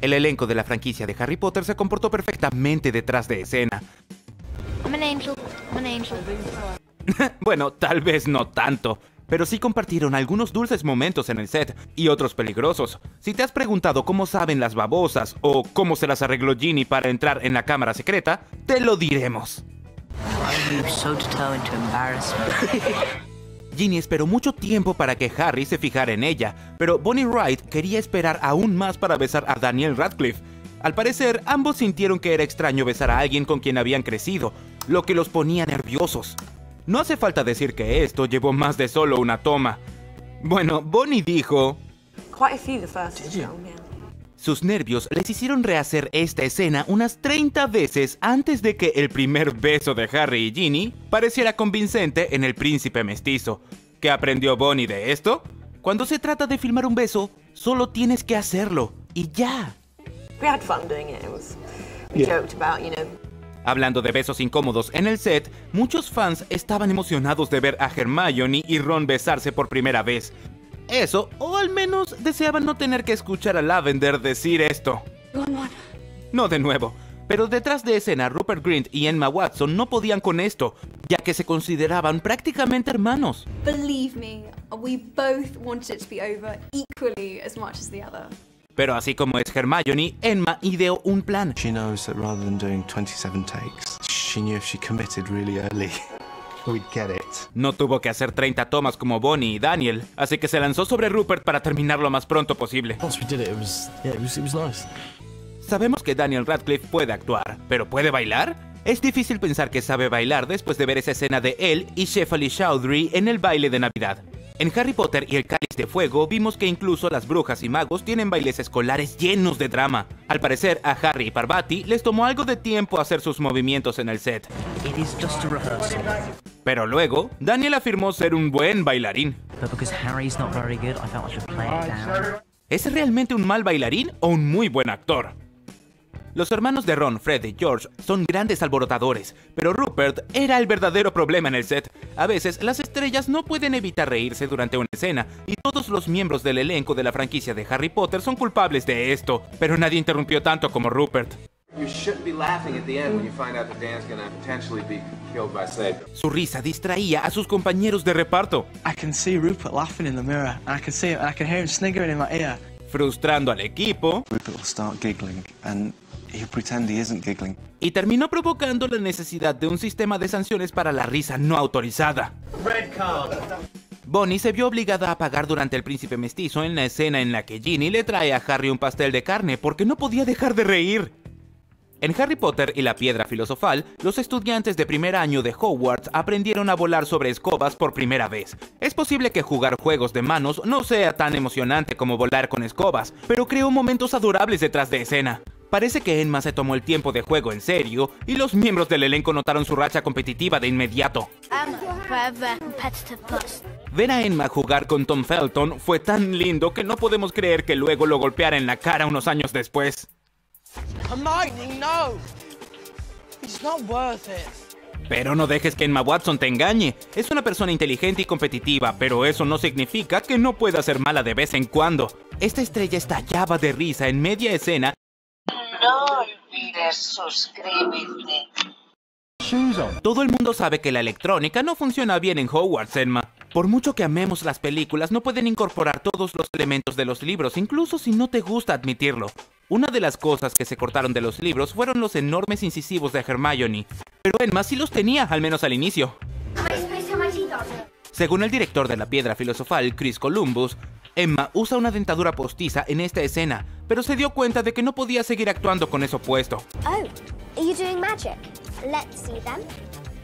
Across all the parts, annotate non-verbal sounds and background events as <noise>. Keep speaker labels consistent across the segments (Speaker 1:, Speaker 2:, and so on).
Speaker 1: El elenco de la franquicia de Harry Potter se comportó perfectamente detrás de escena.
Speaker 2: I'm an angel. I'm an angel. <laughs>
Speaker 1: Bueno, tal vez no tanto, pero sí compartieron algunos dulces momentos en el set y otros peligrosos. Si te has preguntado cómo saben las babosas o cómo se las arregló Ginny para entrar en la cámara secreta, te lo diremos. <laughs> Ginny esperó mucho tiempo para que Harry se fijara en ella, pero Bonnie Wright quería esperar aún más para besar a Daniel Radcliffe. Al parecer, ambos sintieron que era extraño besar a alguien con quien habían crecido, lo que los ponía nerviosos. No hace falta decir que esto llevó más de solo una toma. Bueno, Bonnie dijo,
Speaker 3: Quite a few the first film, yeah.
Speaker 1: Sus nervios les hicieron rehacer esta escena unas 30 veces antes de que el primer beso de Harry y Ginny pareciera convincente en el príncipe mestizo. ¿Qué aprendió Bonnie de esto? Cuando se trata de filmar un beso, solo tienes que hacerlo y ya.
Speaker 3: We had fun doing it. It was we joked about, you know,
Speaker 1: Hablando de besos incómodos en el set, muchos fans estaban emocionados de ver a Hermione y Ron besarse por primera vez. Eso, o al menos deseaban no tener que escuchar a Lavender decir esto. No de nuevo, pero detrás de escena Rupert Grint y Emma Watson no podían con esto, ya que se consideraban prácticamente hermanos.
Speaker 4: Believe me, we both wanted it to be over equally as much as the other.
Speaker 1: Pero así como es Hermione, Emma ideó un plan.
Speaker 5: She knows that rather than doing 27 takes, she knew if she committed really early, <laughs> we'd get it.
Speaker 1: No tuvo que hacer 30 tomas como Bonnie y Daniel, así que se lanzó sobre Rupert para terminar lo más pronto posible. Sabemos que Daniel Radcliffe puede actuar, pero ¿puede bailar? Es difícil pensar que sabe bailar después de ver esa escena de él y Shefali Chowdhury en el baile de Navidad. En Harry Potter y el Cáliz de Fuego vimos que incluso las brujas y magos tienen bailes escolares llenos de drama. Al parecer, a Harry y Parvati les tomó algo de tiempo hacer sus movimientos en el set. Pero luego, Daniel afirmó ser un buen bailarín. ¿Es realmente un mal bailarín o un muy buen actor? Los hermanos de Ron, Fred y George son grandes alborotadores, pero Rupert era el verdadero problema en el set. A veces, las estrellas no pueden evitar reírse durante una escena, y todos los miembros del elenco de la franquicia de Harry Potter son culpables de esto, pero nadie interrumpió tanto como Rupert.
Speaker 6: You shouldn't be laughing at the end when you find out that Dan's gonna potentially be killed by Snape.
Speaker 1: Su risa distraía a sus compañeros de reparto,
Speaker 7: I can see Rupert laughing in the mirror, and I can see him, and I can hear him sniggering in my ear.
Speaker 1: frustrando al equipo,
Speaker 5: Rupert will start giggling, and he'll pretend he isn't giggling.
Speaker 1: y terminó provocando la necesidad de un sistema de sanciones para la risa no autorizada. Bonnie se vio obligada a pagar durante el príncipe mestizo en la escena en la que Ginny le trae a Harry un pastel de carne porque no podía dejar de reír. En Harry Potter y la Piedra Filosofal, los estudiantes de primer año de Hogwarts aprendieron a volar sobre escobas por primera vez. Es posible que jugar juegos de manos no sea tan emocionante como volar con escobas, pero creó momentos adorables detrás de escena. Parece que Emma se tomó el tiempo de juego en serio y los miembros del elenco notaron su racha competitiva de inmediato. Ver a Emma jugar con Tom Felton fue tan lindo que no podemos creer que luego lo golpeara en la cara unos años después. Pero no dejes que Emma Watson te engañe. Es una persona inteligente y competitiva, pero eso no significa que no pueda ser mala de vez en cuando. Esta estrella estallaba de risa en media escena
Speaker 8: No olvides suscribirte.
Speaker 1: Todo el mundo sabe que la electrónica no funciona bien en Hogwarts, Emma. Por mucho que amemos las películas, no pueden incorporar todos los elementos de los libros, incluso si no te gusta admitirlo. Una de las cosas que se cortaron de los libros fueron los enormes incisivos de Hermione, pero Emma sí los tenía, al menos al inicio. Según el director de la piedra filosofal, Chris Columbus, Emma usa una dentadura postiza en esta escena, pero se dio cuenta de que no podía seguir actuando con eso puesto.
Speaker 2: Oh, are you doing magic? Let's see them.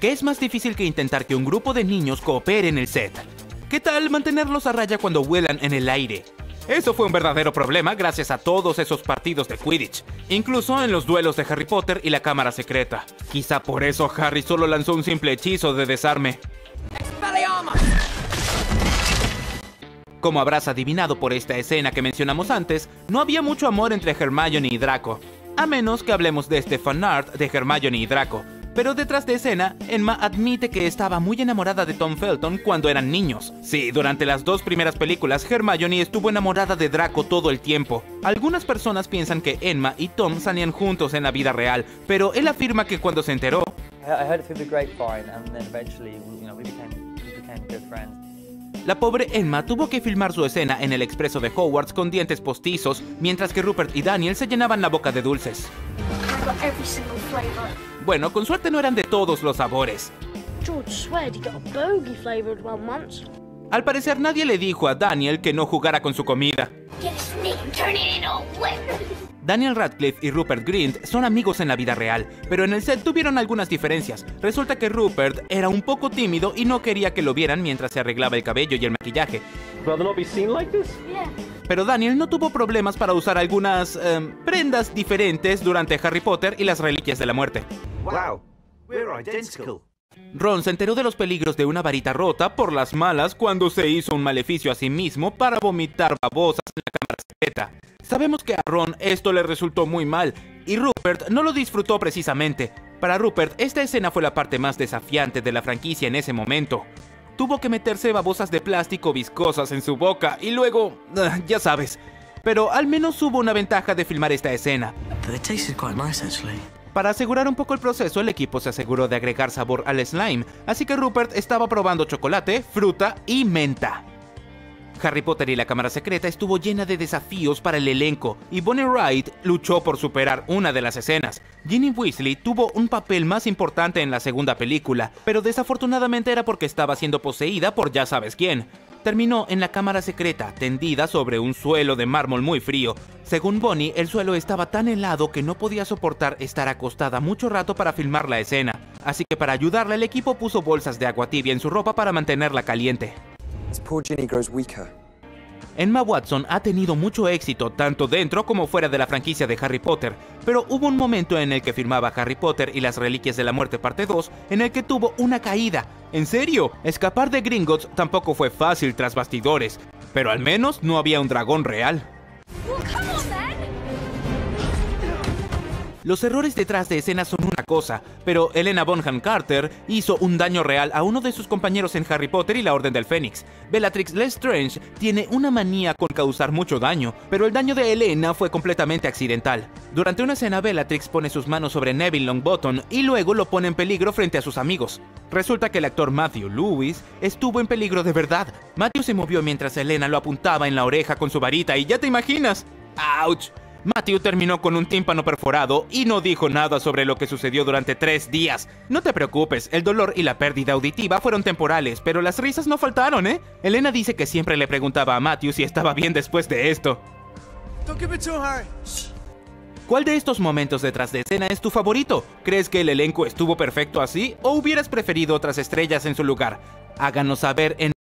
Speaker 1: ¿Qué es más difícil que intentar que un grupo de niños coopere en el set? ¿Qué tal mantenerlos a raya cuando vuelan en el aire? Eso fue un verdadero problema gracias a todos esos partidos de Quidditch, incluso en los duelos de Harry Potter y la Cámara Secreta. Quizá por eso Harry solo lanzó un simple hechizo de desarme. Como habrás adivinado por esta escena que mencionamos antes, no había mucho amor entre Hermione y Draco. A menos que hablemos de este fanart de Hermione y Draco. Pero detrás de escena, Emma admite que estaba muy enamorada de Tom Felton cuando eran niños. Sí, durante las dos primeras películas, Hermione estuvo enamorada de Draco todo el tiempo. Algunas personas piensan que Emma y Tom salían juntos en la vida real, pero él afirma que cuando se enteró. La pobre Emma tuvo que filmar su escena en el expreso de Hogwarts con dientes postizos, mientras que Rupert y Daniel se llenaban la boca de dulces. Bueno, con suerte no eran de todos los sabores.
Speaker 2: George sweared he got a bogey flavoured one once.
Speaker 1: Al parecer nadie le dijo a Daniel que no jugara con su comida. Daniel Radcliffe y Rupert Grint son amigos en la vida real, pero en el set tuvieron algunas diferencias. Resulta que Rupert era un poco tímido y no quería que lo vieran mientras se arreglaba el cabello y el maquillaje.
Speaker 2: Yeah.
Speaker 1: Pero Daniel no tuvo problemas para usar algunas em, prendas diferentes durante Harry Potter y las Reliquias de la Muerte.
Speaker 9: Wow, we're identical.
Speaker 1: Ron se enteró de los peligros de una varita rota por las malas cuando se hizo un maleficio a sí mismo para vomitar babosas en la cámara secreta. Sabemos que a Ron esto le resultó muy mal y Rupert no lo disfrutó precisamente. Para Rupert, esta escena fue la parte más desafiante de la franquicia en ese momento. Tuvo que meterse babosas de plástico viscosas en su boca y luego... ah, ya sabes. Pero al menos hubo una ventaja de filmar esta escena. Para asegurar un poco el proceso, el equipo se aseguró de agregar sabor al slime, así que Rupert estaba probando chocolate, fruta y menta. Harry Potter y la Cámara Secreta estuvo llena de desafíos para el elenco, y Bonnie Wright luchó por superar una de las escenas. Ginny Weasley tuvo un papel más importante en la segunda película, pero desafortunadamente era porque estaba siendo poseída por ya sabes quién. Terminó en la cámara secreta, tendida sobre un suelo de mármol muy frío. Según Bonnie, el suelo estaba tan helado que no podía soportar estar acostada mucho rato para filmar la escena, así que para ayudarla el equipo puso bolsas de agua tibia en su ropa para mantenerla caliente. Emma Watson ha tenido mucho éxito tanto dentro como fuera de la franquicia de Harry Potter, pero hubo un momento en el que firmaba Harry Potter y las Reliquias de la Muerte parte 2 en el que tuvo una caída. En serio, escapar de Gringotts tampoco fue fácil tras bastidores, pero al menos no había un dragón real. Los errores detrás de escena son una cosa, pero Elena Bonham Carter hizo un daño real a uno de sus compañeros en Harry Potter y la Orden del Fénix. Bellatrix Lestrange tiene una manía con causar mucho daño, pero el daño de Elena fue completamente accidental. Durante una escena, Bellatrix pone sus manos sobre Neville Longbottom y luego lo pone en peligro frente a sus amigos. Resulta que el actor Matthew Lewis estuvo en peligro de verdad. Matthew se movió mientras Elena lo apuntaba en la oreja con su varita y ya te imaginas. ¡Auch! Matthew terminó con un tímpano perforado y no dijo nada sobre lo que sucedió durante tres días. No te preocupes, el dolor y la pérdida auditiva fueron temporales, pero las risas no faltaron, ¿eh? Elena dice que siempre le preguntaba a Matthew si estaba bien después de esto. ¿Cuál de estos momentos detrás de escena es tu favorito? ¿Crees que el elenco estuvo perfecto así o hubieras preferido otras estrellas en su lugar? Háganos saber en